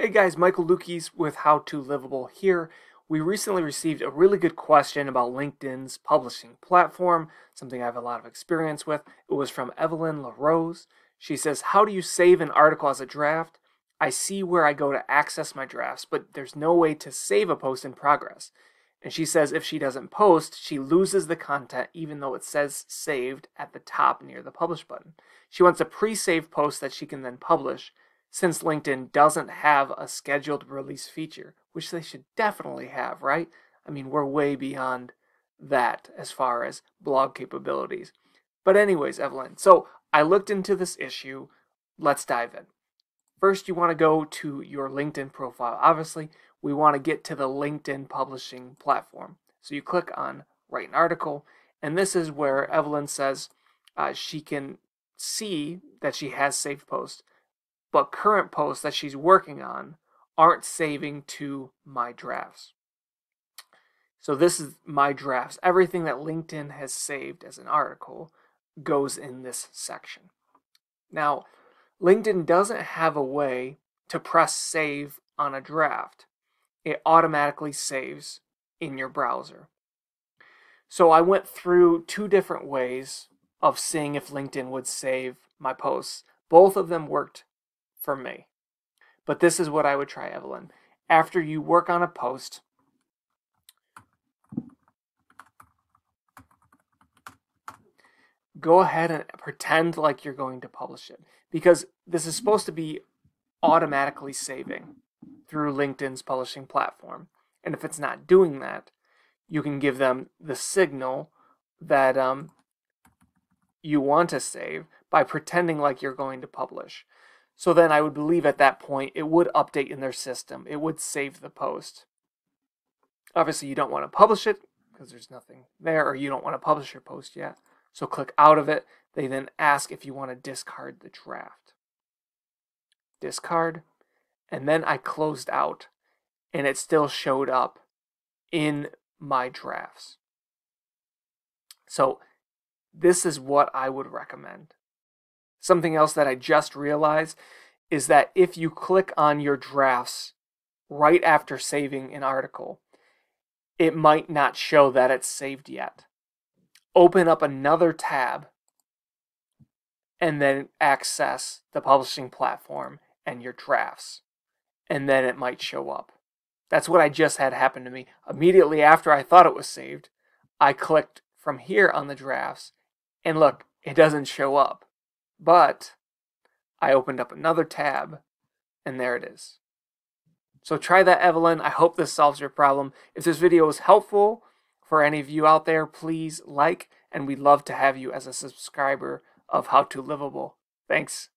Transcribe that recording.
Hey guys, Michael Luchies with How to Liveable here. We recently received a really good question about LinkedIn's publishing platform, something I have a lot of experience with. It was from Evelyn LaRose. She says, How do you save an article as a draft? I see where I go to access my drafts, but there's no way to save a post in progress. And she says if she doesn't post, she loses the content even though it says saved at the top near the publish button. She wants a pre save post that she can then publish since LinkedIn doesn't have a scheduled release feature, which they should definitely have, right? I mean, we're way beyond that as far as blog capabilities. But, anyways, Evelyn, so I looked into this issue. Let's dive in. First, you want to go to your LinkedIn profile. Obviously, we want to get to the LinkedIn publishing platform. So you click on Write an Article, and this is where Evelyn says uh, she can see that she has saved posts but current posts that she's working on aren't saving to my drafts. So this is my drafts. Everything that LinkedIn has saved as an article goes in this section. Now, LinkedIn doesn't have a way to press save on a draft. It automatically saves in your browser. So I went through two different ways of seeing if LinkedIn would save my posts. Both of them worked me. But this is what I would try, Evelyn. After you work on a post, go ahead and pretend like you're going to publish it because this is supposed to be automatically saving through LinkedIn's publishing platform. And if it's not doing that, you can give them the signal that um, you want to save by pretending like you're going to publish. So then I would believe at that point it would update in their system. It would save the post. Obviously, you don't want to publish it because there's nothing there, or you don't want to publish your post yet. So click out of it. They then ask if you want to discard the draft. Discard. And then I closed out, and it still showed up in my drafts. So this is what I would recommend. Something else that I just realized is that if you click on your drafts right after saving an article, it might not show that it's saved yet. Open up another tab and then access the publishing platform and your drafts, and then it might show up. That's what I just had happen to me. Immediately after I thought it was saved, I clicked from here on the drafts, and look, it doesn't show up. But I opened up another tab and there it is. So try that, Evelyn. I hope this solves your problem. If this video was helpful for any of you out there, please like, and we'd love to have you as a subscriber of How to Liveable. Thanks.